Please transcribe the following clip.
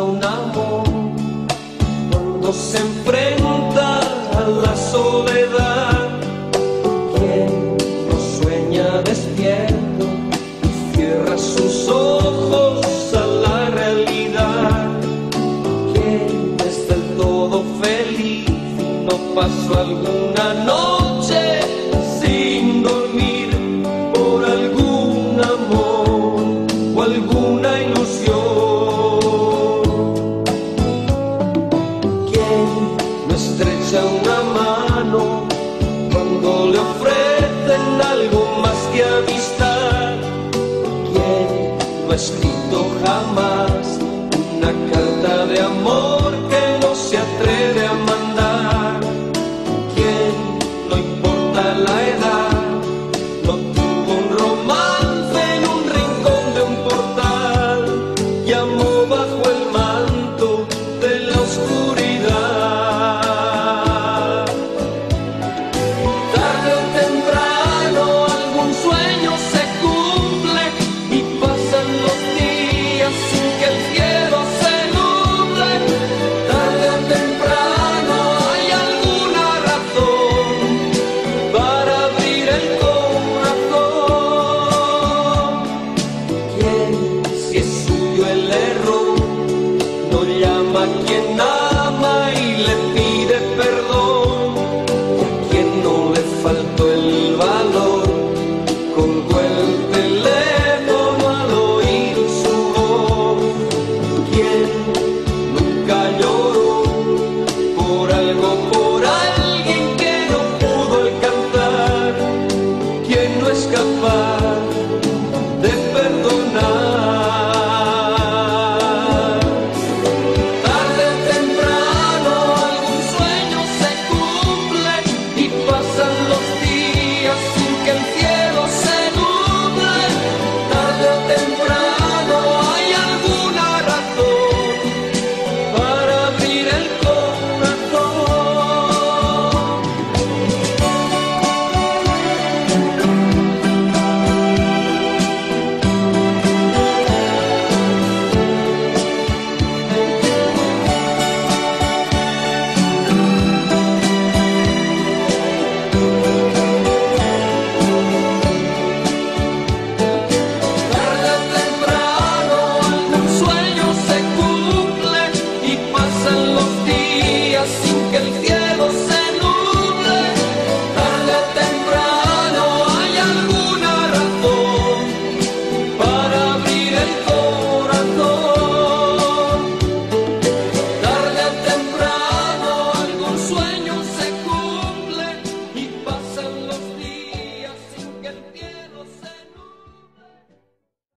un amor cuando se enfrenta a la soledad. Quien no sueña despierto y cierra sus ojos a la realidad. Quien es del todo feliz y no pasó alguna noche ofrecen algo más que amistad. Quien no ha escrito jamás Quien si es